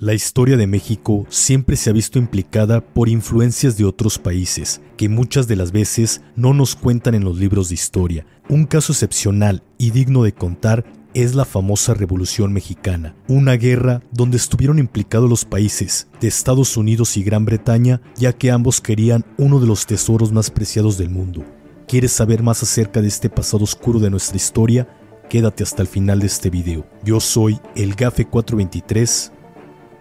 La historia de México siempre se ha visto implicada por influencias de otros países, que muchas de las veces no nos cuentan en los libros de historia. Un caso excepcional y digno de contar es la famosa Revolución Mexicana, una guerra donde estuvieron implicados los países de Estados Unidos y Gran Bretaña, ya que ambos querían uno de los tesoros más preciados del mundo. ¿Quieres saber más acerca de este pasado oscuro de nuestra historia? Quédate hasta el final de este video. Yo soy el Gafe 423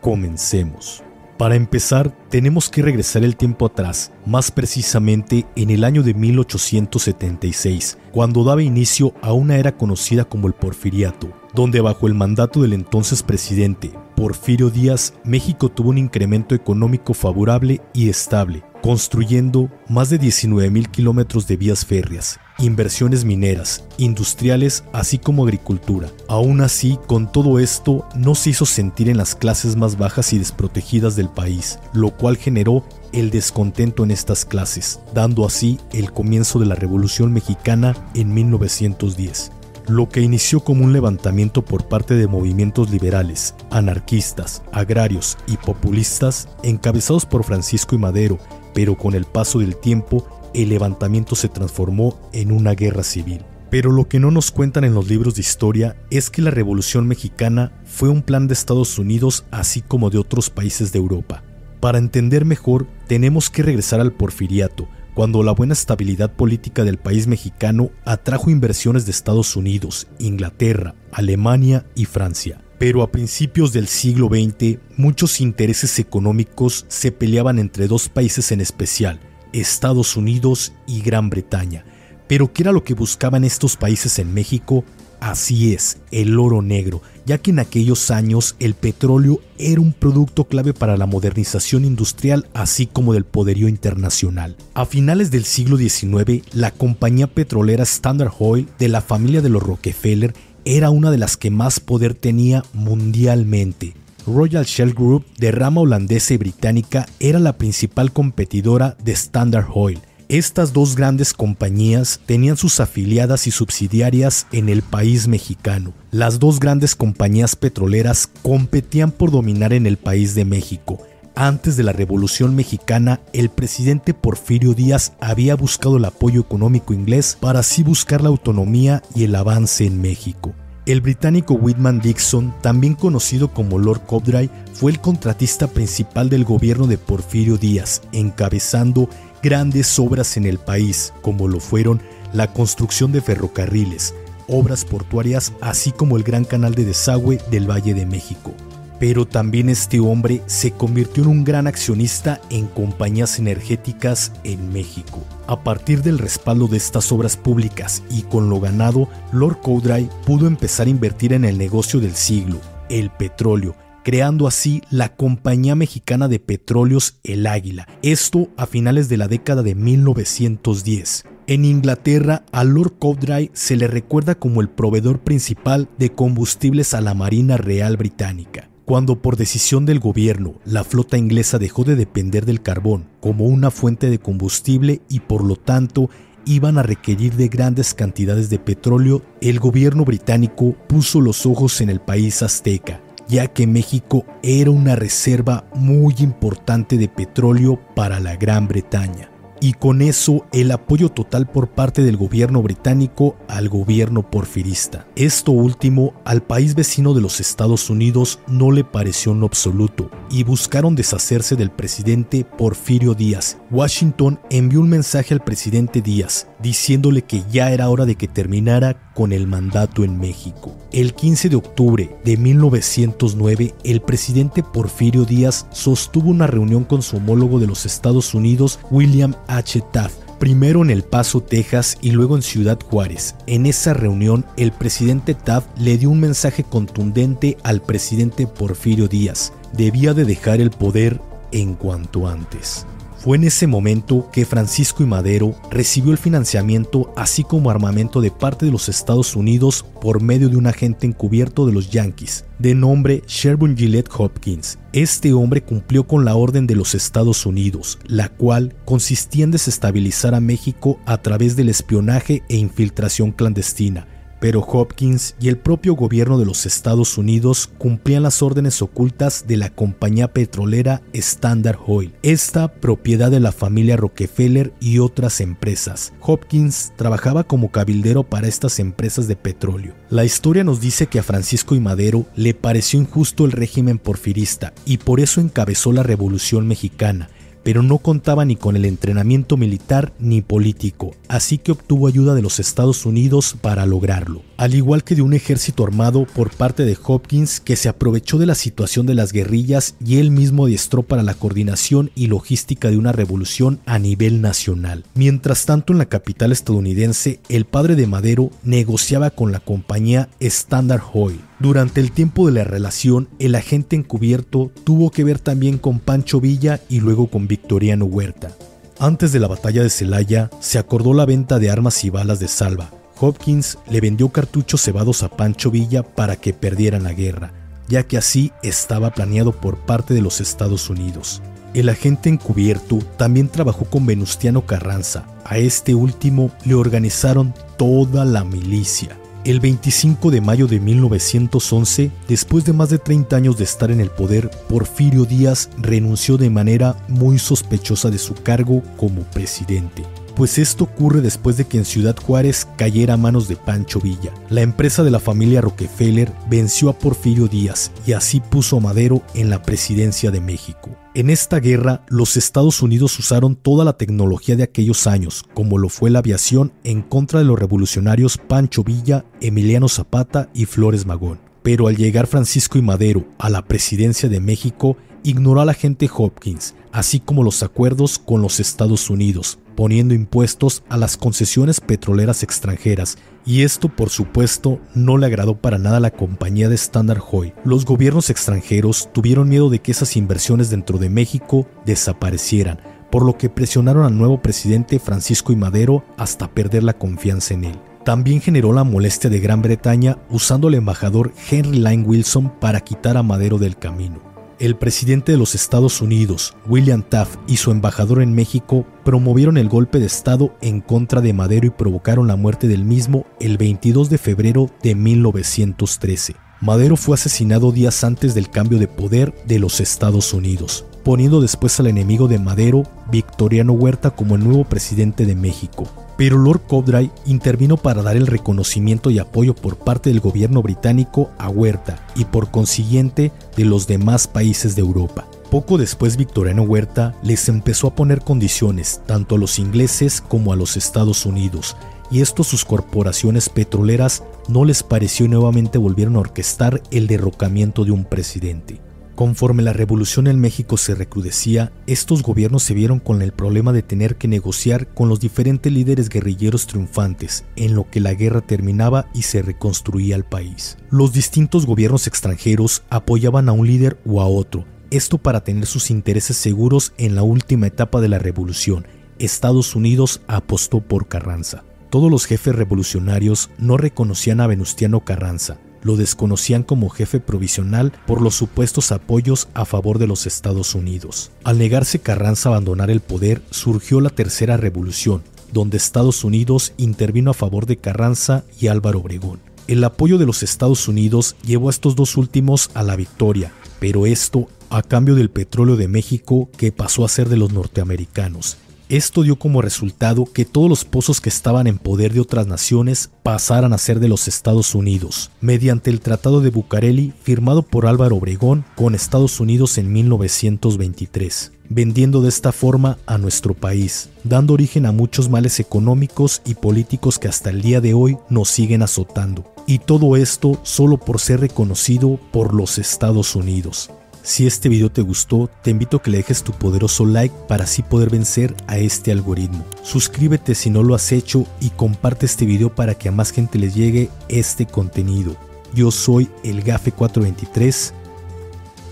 Comencemos. Para empezar, tenemos que regresar el tiempo atrás, más precisamente en el año de 1876, cuando daba inicio a una era conocida como el Porfiriato, donde bajo el mandato del entonces presidente Porfirio Díaz, México tuvo un incremento económico favorable y estable, construyendo más de 19.000 kilómetros de vías férreas, inversiones mineras, industriales, así como agricultura. Aún así, con todo esto, no se hizo sentir en las clases más bajas y desprotegidas del país, lo cual generó el descontento en estas clases, dando así el comienzo de la Revolución Mexicana en 1910 lo que inició como un levantamiento por parte de movimientos liberales, anarquistas, agrarios y populistas encabezados por Francisco y Madero pero con el paso del tiempo el levantamiento se transformó en una guerra civil. Pero lo que no nos cuentan en los libros de historia es que la Revolución Mexicana fue un plan de Estados Unidos así como de otros países de Europa. Para entender mejor, tenemos que regresar al porfiriato, cuando la buena estabilidad política del país mexicano atrajo inversiones de Estados Unidos, Inglaterra, Alemania y Francia. Pero a principios del siglo XX, muchos intereses económicos se peleaban entre dos países en especial, Estados Unidos y Gran Bretaña. Pero ¿qué era lo que buscaban estos países en México? Así es, el oro negro, ya que en aquellos años el petróleo era un producto clave para la modernización industrial así como del poderío internacional. A finales del siglo XIX, la compañía petrolera Standard Oil de la familia de los Rockefeller era una de las que más poder tenía mundialmente. Royal Shell Group, de rama holandesa y británica, era la principal competidora de Standard Oil. Estas dos grandes compañías tenían sus afiliadas y subsidiarias en el país mexicano. Las dos grandes compañías petroleras competían por dominar en el país de México antes de la Revolución Mexicana, el presidente Porfirio Díaz había buscado el apoyo económico inglés para así buscar la autonomía y el avance en México. El británico Whitman Dixon, también conocido como Lord Cobdry, fue el contratista principal del gobierno de Porfirio Díaz, encabezando grandes obras en el país, como lo fueron la construcción de ferrocarriles, obras portuarias, así como el gran canal de desagüe del Valle de México. Pero también este hombre se convirtió en un gran accionista en compañías energéticas en México. A partir del respaldo de estas obras públicas y con lo ganado, Lord Cowdray pudo empezar a invertir en el negocio del siglo, el petróleo, creando así la Compañía Mexicana de Petróleos El Águila, esto a finales de la década de 1910. En Inglaterra, a Lord Cowdray se le recuerda como el proveedor principal de combustibles a la Marina Real Británica. Cuando por decisión del gobierno la flota inglesa dejó de depender del carbón como una fuente de combustible y por lo tanto iban a requerir de grandes cantidades de petróleo, el gobierno británico puso los ojos en el país azteca, ya que México era una reserva muy importante de petróleo para la Gran Bretaña y con eso el apoyo total por parte del gobierno británico al gobierno porfirista. Esto último al país vecino de los Estados Unidos no le pareció en absoluto y buscaron deshacerse del presidente Porfirio Díaz. Washington envió un mensaje al presidente Díaz diciéndole que ya era hora de que terminara con el mandato en México. El 15 de octubre de 1909, el presidente Porfirio Díaz sostuvo una reunión con su homólogo de los Estados Unidos, William H. Taft, primero en El Paso, Texas y luego en Ciudad Juárez. En esa reunión, el presidente Taft le dio un mensaje contundente al presidente Porfirio Díaz. Debía de dejar el poder en cuanto antes. Fue en ese momento que Francisco y Madero recibió el financiamiento así como armamento de parte de los Estados Unidos por medio de un agente encubierto de los Yankees, de nombre Sherburne Gillette Hopkins. Este hombre cumplió con la orden de los Estados Unidos, la cual consistía en desestabilizar a México a través del espionaje e infiltración clandestina, pero Hopkins y el propio gobierno de los Estados Unidos cumplían las órdenes ocultas de la compañía petrolera Standard Oil, esta propiedad de la familia Rockefeller y otras empresas. Hopkins trabajaba como cabildero para estas empresas de petróleo. La historia nos dice que a Francisco y Madero le pareció injusto el régimen porfirista y por eso encabezó la Revolución Mexicana, pero no contaba ni con el entrenamiento militar ni político, así que obtuvo ayuda de los Estados Unidos para lograrlo, al igual que de un ejército armado por parte de Hopkins que se aprovechó de la situación de las guerrillas y él mismo adiestró para la coordinación y logística de una revolución a nivel nacional. Mientras tanto, en la capital estadounidense, el padre de Madero negociaba con la compañía Standard Oil, durante el tiempo de la relación, el agente encubierto tuvo que ver también con Pancho Villa y luego con Victoriano Huerta. Antes de la batalla de Celaya, se acordó la venta de armas y balas de salva. Hopkins le vendió cartuchos cebados a Pancho Villa para que perdieran la guerra, ya que así estaba planeado por parte de los Estados Unidos. El agente encubierto también trabajó con Venustiano Carranza. A este último le organizaron toda la milicia. El 25 de mayo de 1911, después de más de 30 años de estar en el poder, Porfirio Díaz renunció de manera muy sospechosa de su cargo como presidente pues esto ocurre después de que en Ciudad Juárez cayera a manos de Pancho Villa. La empresa de la familia Rockefeller venció a Porfirio Díaz y así puso a Madero en la presidencia de México. En esta guerra, los Estados Unidos usaron toda la tecnología de aquellos años, como lo fue la aviación, en contra de los revolucionarios Pancho Villa, Emiliano Zapata y Flores Magón. Pero al llegar Francisco y Madero a la presidencia de México, ignoró a la gente Hopkins, así como los acuerdos con los Estados Unidos, poniendo impuestos a las concesiones petroleras extranjeras, y esto por supuesto no le agradó para nada a la compañía de Standard Oil. Los gobiernos extranjeros tuvieron miedo de que esas inversiones dentro de México desaparecieran, por lo que presionaron al nuevo presidente Francisco y Madero hasta perder la confianza en él. También generó la molestia de Gran Bretaña usando al embajador Henry Lyne Wilson para quitar a Madero del camino el presidente de los Estados Unidos, William Taft, y su embajador en México promovieron el golpe de Estado en contra de Madero y provocaron la muerte del mismo el 22 de febrero de 1913. Madero fue asesinado días antes del cambio de poder de los Estados Unidos, poniendo después al enemigo de Madero, Victoriano Huerta, como el nuevo presidente de México pero Lord Cobdry intervino para dar el reconocimiento y apoyo por parte del gobierno británico a Huerta y por consiguiente de los demás países de Europa. Poco después Victoriano Huerta les empezó a poner condiciones tanto a los ingleses como a los Estados Unidos, y esto sus corporaciones petroleras no les pareció y nuevamente volvieron a orquestar el derrocamiento de un presidente. Conforme la revolución en México se recrudecía, estos gobiernos se vieron con el problema de tener que negociar con los diferentes líderes guerrilleros triunfantes, en lo que la guerra terminaba y se reconstruía el país. Los distintos gobiernos extranjeros apoyaban a un líder o a otro, esto para tener sus intereses seguros en la última etapa de la revolución. Estados Unidos apostó por Carranza. Todos los jefes revolucionarios no reconocían a Venustiano Carranza, lo desconocían como jefe provisional por los supuestos apoyos a favor de los Estados Unidos. Al negarse Carranza a abandonar el poder, surgió la Tercera Revolución, donde Estados Unidos intervino a favor de Carranza y Álvaro Obregón. El apoyo de los Estados Unidos llevó a estos dos últimos a la victoria, pero esto a cambio del petróleo de México que pasó a ser de los norteamericanos, esto dio como resultado que todos los pozos que estaban en poder de otras naciones pasaran a ser de los Estados Unidos, mediante el Tratado de Bucareli firmado por Álvaro Obregón con Estados Unidos en 1923, vendiendo de esta forma a nuestro país, dando origen a muchos males económicos y políticos que hasta el día de hoy nos siguen azotando. Y todo esto solo por ser reconocido por los Estados Unidos. Si este video te gustó, te invito a que le dejes tu poderoso like para así poder vencer a este algoritmo. Suscríbete si no lo has hecho y comparte este video para que a más gente les llegue este contenido. Yo soy el Gafe423.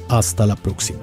Hasta la próxima.